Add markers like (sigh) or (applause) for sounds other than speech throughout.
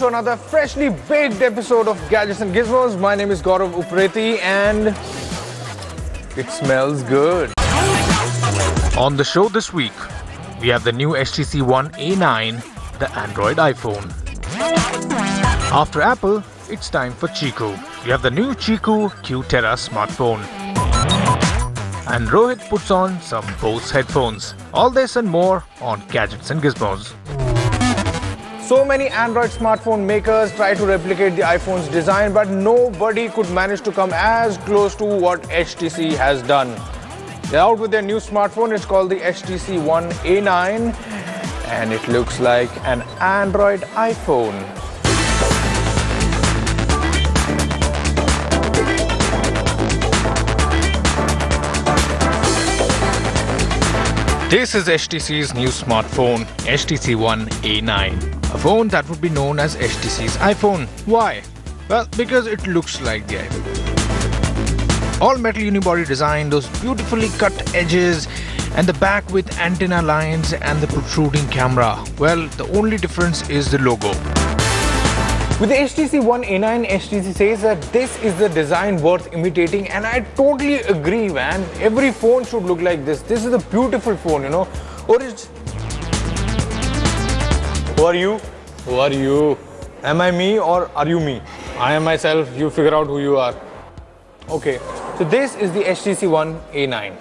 To another freshly baked episode of Gadgets and Gizmos. My name is Gaurav Upreti and it smells good. On the show this week, we have the new HTC One A9, the Android iPhone. After Apple, it's time for Chiku. We have the new QiKU Q Terra smartphone. And Rohit puts on some Bose headphones. All this and more on Gadgets and Gizmos. So many Android smartphone makers try to replicate the iPhone's design, but nobody could manage to come as close to what HTC has done. They're out with their new smartphone. It's called the HTC One A9, and it looks like an Android iPhone. This is HTC's new smartphone, HTC One A9. A phone that would be known as HTC's iPhone. Why? Well, because it looks like the iPhone. All metal unibody design, those beautifully cut edges, and the back with antenna lines and the protruding camera. Well, the only difference is the logo. With the HTC One A9, HTC says that this is the design worth imitating and I totally agree man. Every phone should look like this. This is a beautiful phone, you know. or Orig Who are you? Who are you? Am I me or are you me? I am myself. You figure out who you are. Okay, so this is the HTC One A9.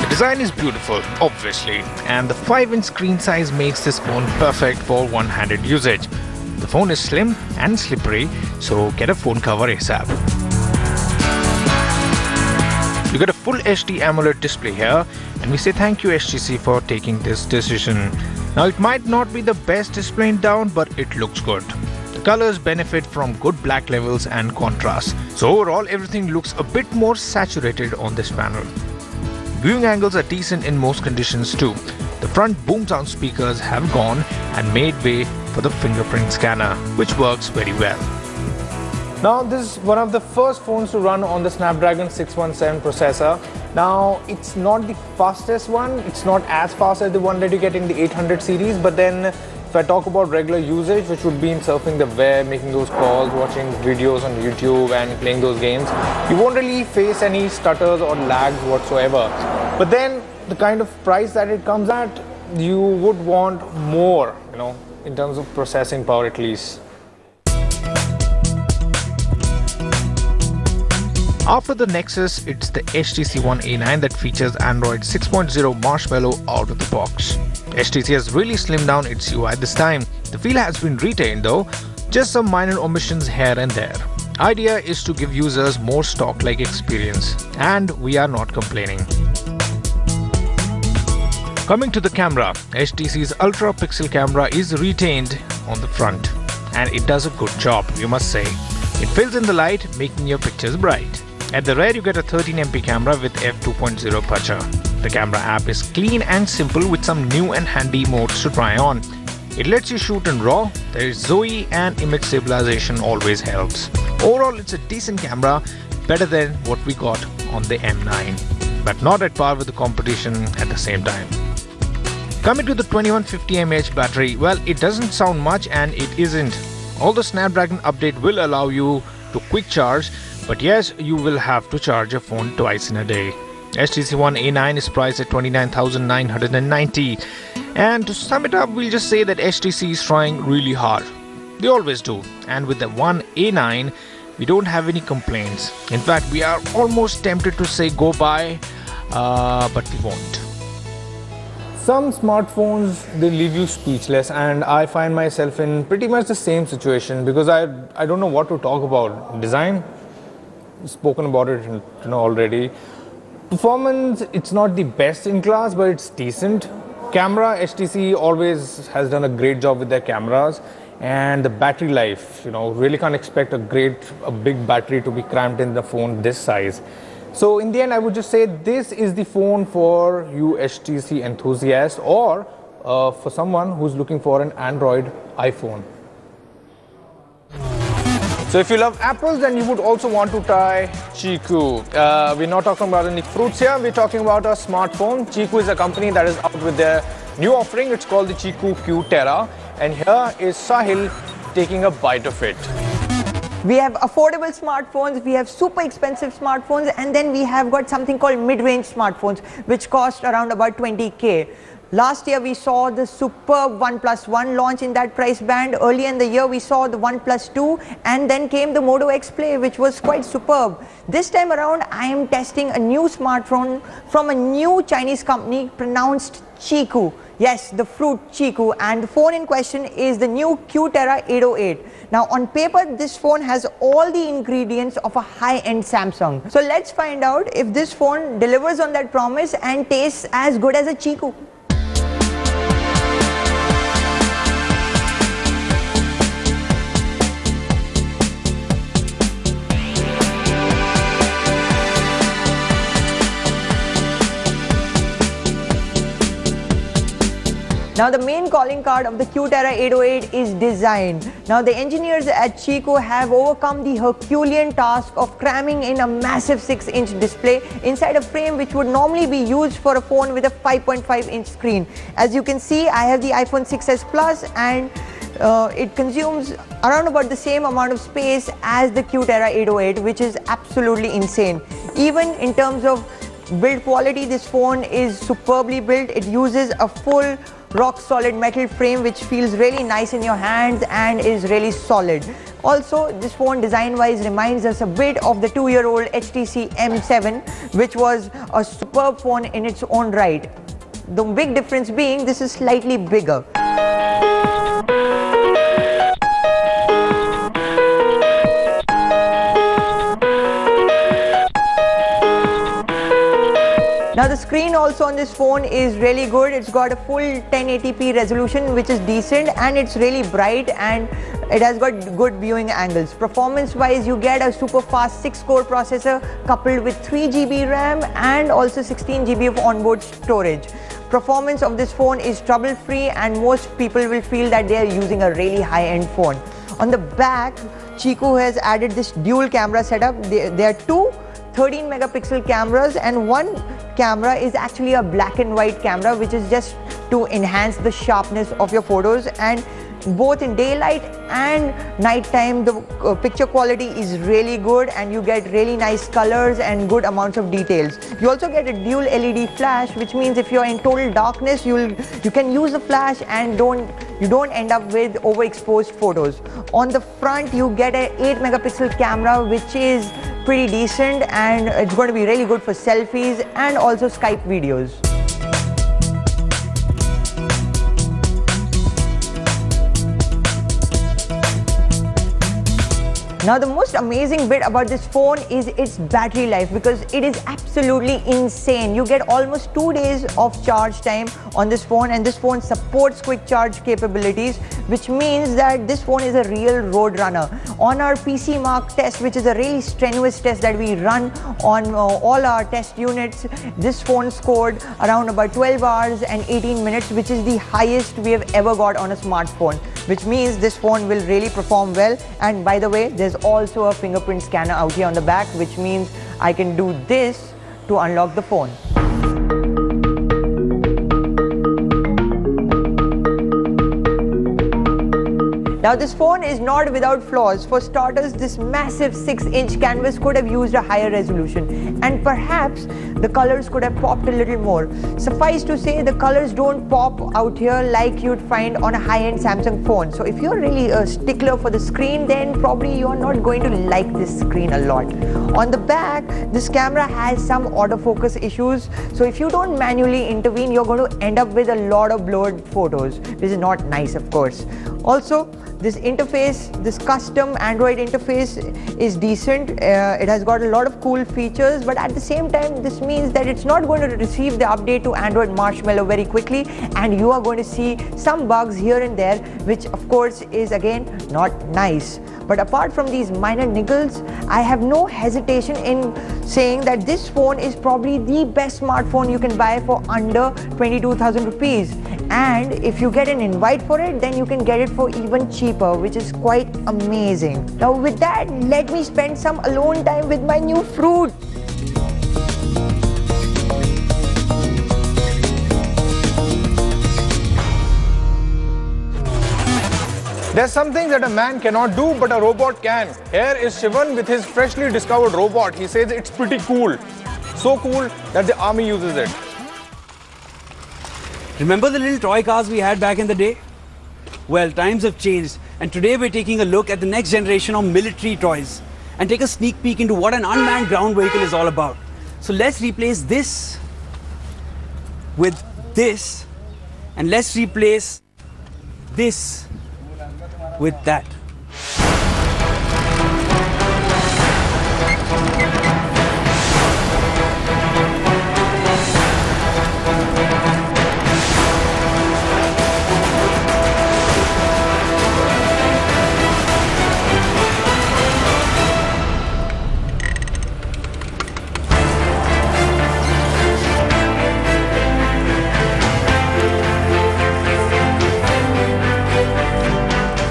The design is beautiful, obviously, and the 5-inch screen size makes this phone perfect for one-handed usage. The phone is slim and slippery, so get a phone cover ASAP. You get a full HD AMOLED display here, and we say thank you HTC for taking this decision. Now it might not be the best display in town, but it looks good. The colors benefit from good black levels and contrast, so overall everything looks a bit more saturated on this panel. Viewing angles are decent in most conditions too. The front boom sound speakers have gone and made way for the fingerprint scanner, which works very well. Now this is one of the first phones to run on the Snapdragon 617 processor. Now it's not the fastest one, it's not as fast as the one that you get in the 800 series, but then if I talk about regular usage, which would be in surfing the web, making those calls, watching videos on YouTube and playing those games, you won't really face any stutters or lags whatsoever. But then the kind of price that it comes at, you would want more, you know, in terms of processing power at least. After the Nexus, it's the HTC One A9 that features Android 6.0 Marshmallow out of the box. HTC has really slimmed down its UI this time. The feel has been retained though, just some minor omissions here and there. Idea is to give users more stock-like experience, and we are not complaining. Coming to the camera, HTC's Ultra Pixel camera is retained on the front, and it does a good job, you must say. It fills in the light, making your pictures bright. At the rear, you get a 13MP camera with f2.0 aperture. The camera app is clean and simple with some new and handy modes to try on. It lets you shoot in RAW, there is Zoe and image stabilization always helps. Overall, it's a decent camera, better than what we got on the M9, but not at par with the competition at the same time. Coming to the 2150 mAh battery, well, it doesn't sound much and it isn't. Although Snapdragon update will allow you to quick charge, but yes, you will have to charge your phone twice in a day. HTC One A9 is priced at 29,990 and to sum it up, we'll just say that HTC is trying really hard. They always do. And with the One A9, we don't have any complaints. In fact, we are almost tempted to say go buy, uh, but we won't. Some smartphones they leave you speechless, and I find myself in pretty much the same situation because I I don't know what to talk about. Design, spoken about it you know already. Performance, it's not the best in class, but it's decent. Camera, HTC always has done a great job with their cameras, and the battery life, you know, really can't expect a great, a big battery to be cramped in the phone this size. So in the end, I would just say this is the phone for you HTC enthusiasts or uh, for someone who's looking for an Android iPhone. So So if you love apples, then you would also want to try Chiku. Uh, we're not talking about any fruits here, we're talking about a smartphone. QiKU is a company that is out with their new offering. It's called the QiKU Q Terra. And here is Sahil taking a bite of it. We have affordable smartphones, we have super expensive smartphones, and then we have got something called mid-range smartphones, which cost around about 20k. Last year we saw the superb OnePlus 1 launch in that price band. Early in the year we saw the OnePlus 2 and then came the Moto X Play which was quite superb. This time around I am testing a new smartphone from a new Chinese company pronounced Chiku. Yes, the fruit Chiku and the phone in question is the new Q Terra 808. Now on paper this phone has all the ingredients of a high-end Samsung. So let's find out if this phone delivers on that promise and tastes as good as a Chiku. Now the main calling card of the Q-Terra 808 is design. Now the engineers at QiKU have overcome the Herculean task of cramming in a massive 6-inch display inside a frame which would normally be used for a phone with a 5.5 inch screen. As you can see I have the iPhone 6s Plus and uh, it consumes around about the same amount of space as the Q-Terra 808 which is absolutely insane. Even in terms of build quality this phone is superbly built. It uses a full rock solid metal frame which feels really nice in your hands and is really solid. Also, this phone design-wise reminds us a bit of the two-year-old HTC M7 which was a superb phone in its own right. The big difference being this is slightly bigger. Now the screen also on this phone is really good. It's got a full 1080p resolution which is decent and it's really bright and it has got good viewing angles. Performance wise you get a super fast 6 core processor coupled with 3 GB RAM and also 16 GB of onboard storage. Performance of this phone is trouble free and most people will feel that they are using a really high end phone. On the back QiKU has added this dual camera setup. There are two 13 megapixel cameras and one camera is actually a black and white camera which is just to enhance the sharpness of your photos. And both in daylight and nighttime the uh, picture quality is really good and you get really nice colors and good amounts of details. You also get a dual led flash which means if you're in total darkness you'll you can use the flash and don't you don't end up with overexposed photos on the front you get a 8 megapixel camera which is pretty decent and it's going to be really good for selfies and also Skype videos. Now the most amazing bit about this phone is its battery life because it is absolutely insane. You get almost two days of charge time on this phone and this phone supports quick charge capabilities which means that this phone is a real road runner. On our PC Mark test which is a really strenuous test that we run on uh, all our test units, this phone scored around about 12 hours and 18 minutes which is the highest we have ever got on a smartphone which means this phone will really perform well and by the way there's also a fingerprint scanner out here on the back which means I can do this to unlock the phone. Now this phone is not without flaws. For starters, this massive 6-inch canvas could have used a higher resolution and perhaps the colors could have popped a little more. Suffice to say, the colors don't pop out here like you'd find on a high-end Samsung phone. So if you're really a stickler for the screen, then probably you're not going to like this screen a lot. On the back, this camera has some autofocus issues. So if you don't manually intervene, you're going to end up with a lot of blurred photos, which is not nice, of course. Also, this interface, this custom Android interface is decent. Uh, it has got a lot of cool features, but at the same time, this means that it's not going to receive the update to Android Marshmallow very quickly, and you are going to see some bugs here and there, which of course is again not nice. But apart from these minor niggles, I have no hesitation in saying that this phone is probably the best smartphone you can buy for under 22,000 rupees and if you get an invite for it then you can get it for even cheaper which is quite amazing now with that let me spend some alone time with my new fruit There's something that a man cannot do, but a robot can. Here is Shivan with his freshly discovered robot. He says it's pretty cool. So cool that the army uses it. Remember the little toy cars we had back in the day? Well, times have changed, and today we're taking a look at the next generation of military toys and take a sneak peek into what an unmanned ground vehicle is all about. So let's replace this with this, and let's replace this with that.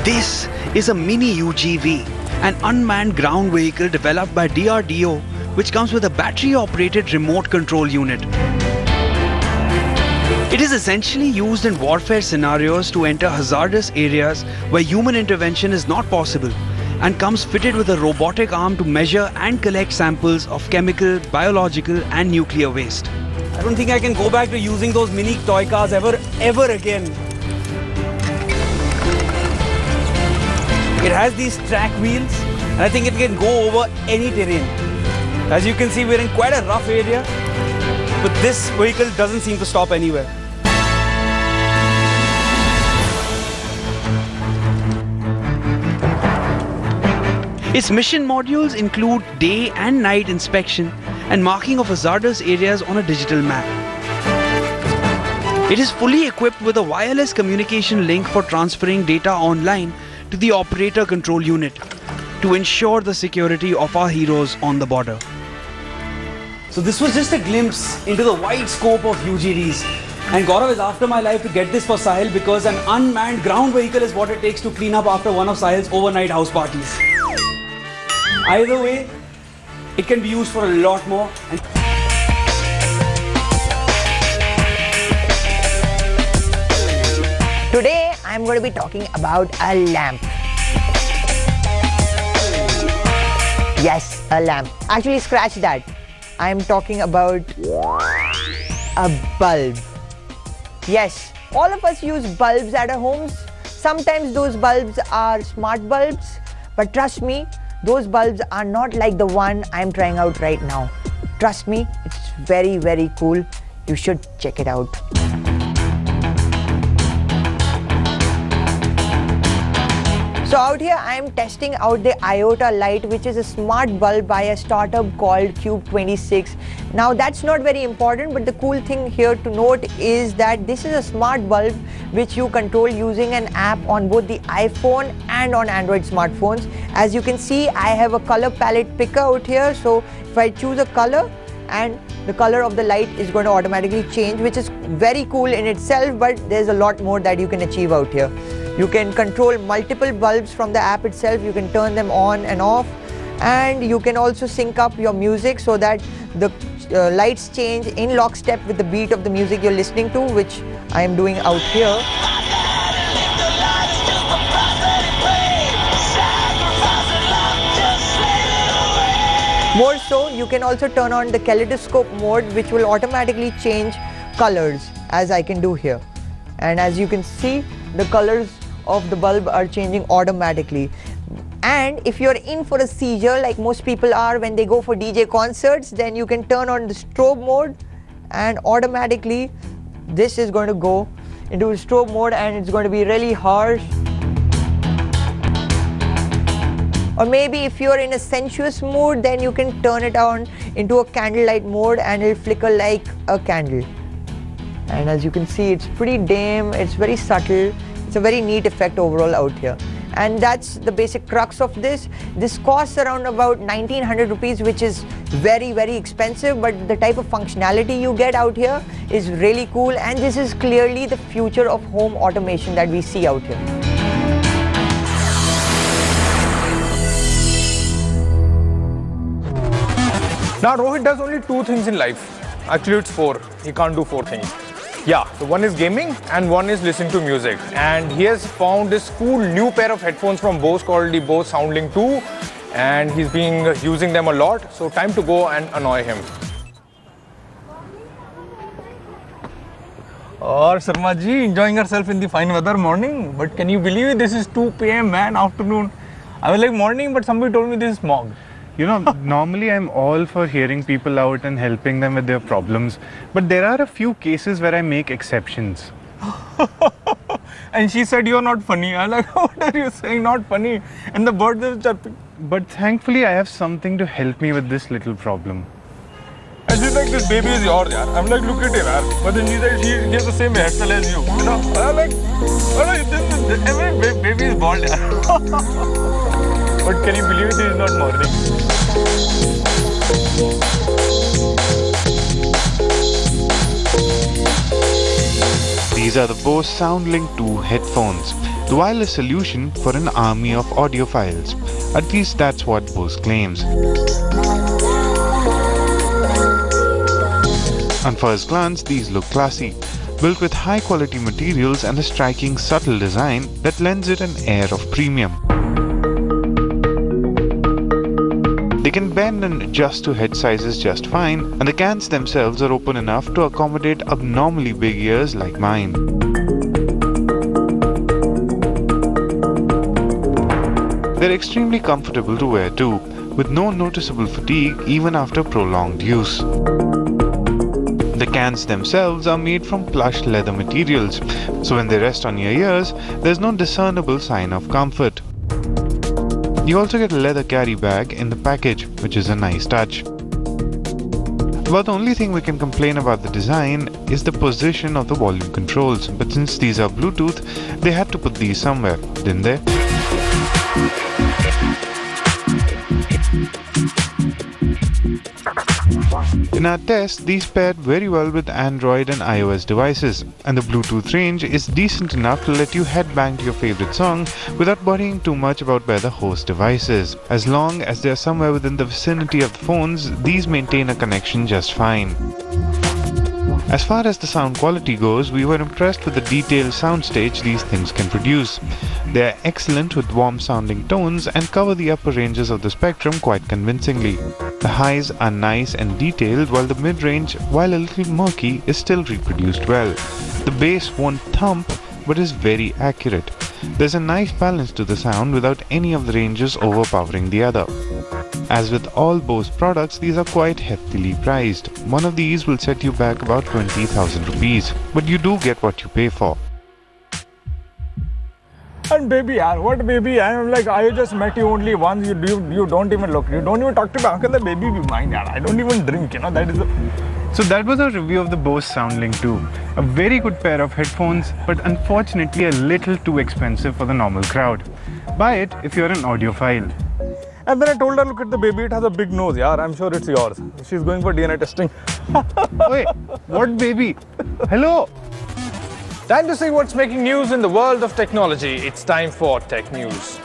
This is a mini UGV, an unmanned ground vehicle developed by DRDO, which comes with a battery operated remote control unit. It is essentially used in warfare scenarios to enter hazardous areas where human intervention is not possible and comes fitted with a robotic arm to measure and collect samples of chemical, biological, and nuclear waste. I don't think I can go back to using those mini toy cars ever, ever again. It has these track wheels and I think it can go over any terrain. As you can see, we're in quite a rough area, but this vehicle doesn't seem to stop anywhere. Its mission modules include day and night inspection and marking of hazardous areas on a digital map. It is fully equipped with a wireless communication link for transferring data online to the operator control unit to ensure the security of our heroes on the border. So this was just a glimpse into the wide scope of UGVs. And Gaurav is after my life to get this for Sahil because an unmanned ground vehicle is what it takes to clean up after one of Sahil's overnight house parties. Either way, it can be used for a lot more. And Today I'm going to be talking about a lamp. Yes, a lamp. Actually, scratch that. I'm talking about a bulb. Yes, all of us use bulbs at our homes. Sometimes those bulbs are smart bulbs, but trust me, those bulbs are not like the one I'm trying out right now. Trust me, it's very, very cool. You should check it out. So out here I am testing out the IOTA light which is a smart bulb by a startup called Cube26. Now that's not very important but the cool thing here to note is that this is a smart bulb which you control using an app on both the iPhone and on Android smartphones. As you can see I have a color palette picker out here so if I choose a color and the color of the light is going to automatically change which is very cool in itself but there's a lot more that you can achieve out here. You can control multiple bulbs from the app itself. You can turn them on and off. And you can also sync up your music so that the uh, lights change in lockstep with the beat of the music you're listening to, which I am doing out here. More so, you can also turn on the kaleidoscope mode, which will automatically change colors as I can do here. And as you can see, the colors of the bulb are changing automatically. And if you're in for a seizure, like most people are when they go for DJ concerts, then you can turn on the strobe mode and automatically this is going to go into strobe mode and it's going to be really harsh. Or maybe if you're in a sensuous mood, then you can turn it on into a candlelight mode and it'll flicker like a candle. And as you can see, it's pretty dim, it's very subtle. It's a very neat effect overall out here. and that's the basic crux of this. This costs around about 1900 rupees, which is very, very expensive, but the type of functionality you get out here is really cool, and this is clearly the future of home automation that we see out here. Now Rohit does only two things in life. Actually it's four. He can't do four things. Yeah, so one is gaming and one is listening to music. And he has found this cool new pair of headphones from Bose called the Bose SoundLink 2 and he's been using them a lot. So time to go and annoy him. Or Sarma ji enjoying herself in the fine weather morning. But can you believe it? This is 2 p.m. man, afternoon. I was like morning, but somebody told me this is smog. You know, (laughs) normally I'm all for hearing people out and helping them with their problems, but there are a few cases where I make exceptions. (laughs) and she said, You're not funny. I'm like, (laughs) What are you saying? Not funny. And the bird is chirping. But thankfully, I have something to help me with this little problem. And she's like, This baby is yours, yaar. I'm like, Look at him, yaar. But then she said, She has the same hairstyle as you. You know? I'm like, oh, no, this is, Every baby is bald, yaar. But can you believe it is not morning? These are the Bose SoundLink 2 headphones, the wireless solution for an army of audiophiles. At least that's what Bose claims. On first glance, these look classy, built with high quality materials and a striking subtle design that lends it an air of premium. Can bend and adjust to head sizes just fine, and the cans themselves are open enough to accommodate abnormally big ears like mine. They're extremely comfortable to wear too, with no noticeable fatigue even after prolonged use. The cans themselves are made from plush leather materials, so when they rest on your ears, there's no discernible sign of comfort. You also get a leather carry bag in the package, which is a nice touch. About the only thing we can complain about the design is the position of the volume controls, but since these are Bluetooth, they had to put these somewhere, didn't they? In our test, these paired very well with Android and iOS devices, and the Bluetooth range is decent enough to let you headbang to your favorite song without worrying too much about where the host device is. As long as they are somewhere within the vicinity of the phones, these maintain a connection just fine. As far as the sound quality goes, we were impressed with the detailed soundstage these things can produce. They are excellent with warm sounding tones and cover the upper ranges of the spectrum quite convincingly. The highs are nice and detailed while the mid-range, while a little murky, is still reproduced well. The bass won't thump but is very accurate. There's a nice balance to the sound without any of the ranges overpowering the other. As with all Bose products, these are quite heftily priced. One of these will set you back about 20,000 rupees, but you do get what you pay for. And baby, yaar, what baby? I'm like, I just met you only once. You you, you don't even look. You don't even talk to me. How can the baby be mine? Yaar? I don't even drink. You know that is. So that was our review of the Bose SoundLink 2. A very good pair of headphones, but unfortunately a little too expensive for the normal crowd. Buy it if you're an audiophile. And then I told her, look at the baby, it has a big nose, yeah. I'm sure it's yours. She's going for DNA testing. (laughs) Wait, what baby? Hello? Time to see what's making news in the world of technology. It's time for Tech News.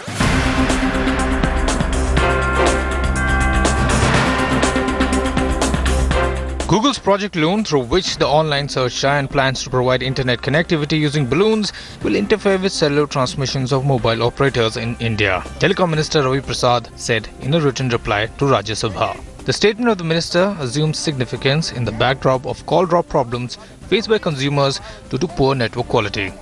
Google's Project Loon, through which the online search giant plans to provide internet connectivity using balloons, will interfere with cellular transmissions of mobile operators in India. Telecom Minister Ravi Prasad said in a written reply to Rajya Sabha. The statement of the minister assumes significance in the backdrop of call drop problems faced by consumers due to poor network quality.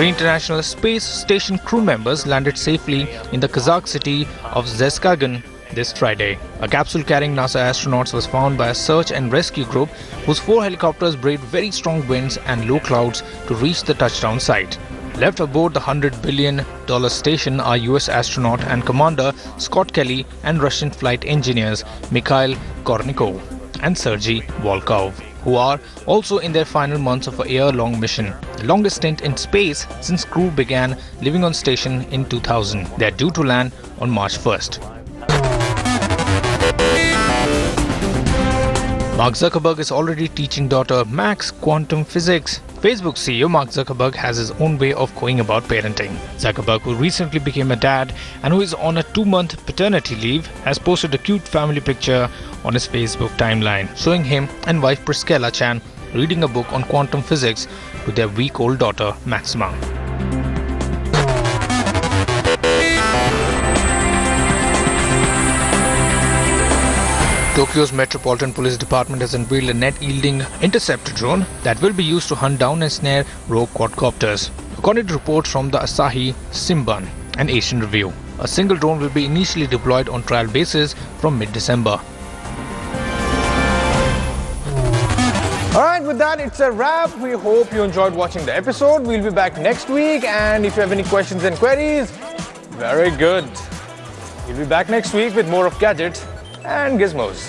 Three international space station crew members landed safely in the Kazakh city of Zhezkazgan this Friday. A capsule carrying NASA astronauts was found by a search and rescue group whose four helicopters braved very strong winds and low clouds to reach the touchdown site. Left aboard the $100 billion station are US astronaut and commander Scott Kelly and Russian flight engineers Mikhail Kornienko and Sergei Volkov. Who are also in their final months of a year-long mission, the longest stint in space since crew began living on station in 2000. They are due to land on March 1st. Mark Zuckerberg is already teaching daughter Max quantum physics. Facebook CEO Mark Zuckerberg has his own way of going about parenting. Zuckerberg, who recently became a dad and who is on a two month paternity leave, has posted a cute family picture on his Facebook timeline showing him and wife Priscilla Chan reading a book on quantum physics to their week old daughter Maxima. Tokyo's Metropolitan Police Department has unveiled a net-yielding interceptor drone that will be used to hunt down and snare rogue quadcopters. According to reports from the Asahi, Shimbun, and Asian Review, a single drone will be initially deployed on trial basis from mid-December. Alright, with that, it's a wrap. We hope you enjoyed watching the episode. We'll be back next week. And if you have any questions and queries, very good. We'll be back next week with more of Gadget and Gizmos.